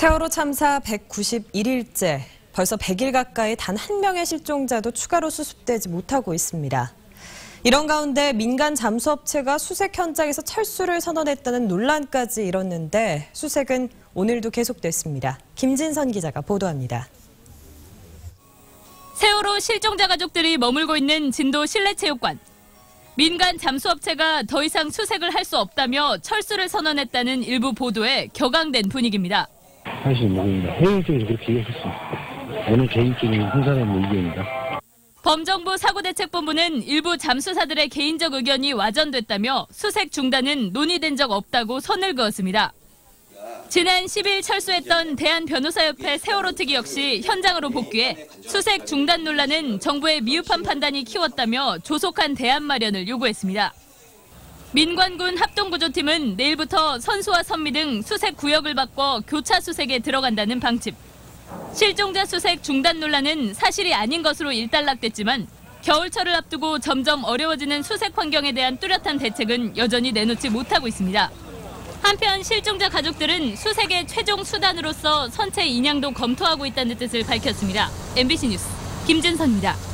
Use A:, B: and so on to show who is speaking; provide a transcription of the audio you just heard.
A: 세월호 참사 191일째. 벌써 100일 가까이 단 한 명의 실종자도 추가로 수습되지 못하고 있습니다. 이런 가운데 민간 잠수업체가 수색 현장에서 철수를 선언했다는 논란까지 일었는데 수색은 오늘도 계속됐습니다. 김진선 기자가 보도합니다.
B: 세월호 실종자 가족들이 머물고 있는 진도 실내체육관. 민간 잠수업체가 더 이상 수색을 할 수 없다며 철수를 선언했다는 일부 보도에 격앙된 분위기입니다.
C: 사실 모릅니다. 해외 쪽에서 그렇게 얘기했습니다. 오늘 개인적인 한 사람의 의견이다.
B: 범정부 사고대책본부는 일부 잠수사들의 개인적 의견이 와전됐다며 수색 중단은 논의된 적 없다고 선을 그었습니다. 지난 10일 철수했던 대한변호사협회 세월호 특위 역시 현장으로 복귀해 수색 중단 논란은 정부의 미흡한 판단이 키웠다며 조속한 대안 마련을 요구했습니다. 민관군 합동구조팀은 내일부터 선수와 선미 등 수색 구역을 바꿔 교차 수색에 들어간다는 방침. 실종자 수색 중단 논란은 사실이 아닌 것으로 일단락됐지만 겨울철을 앞두고 점점 어려워지는 수색 환경에 대한 뚜렷한 대책은 여전히 내놓지 못하고 있습니다. 한편 실종자 가족들은 수색의 최종 수단으로서 선체 인양도 검토하고 있다는 뜻을 밝혔습니다. MBC 뉴스 김진선입니다.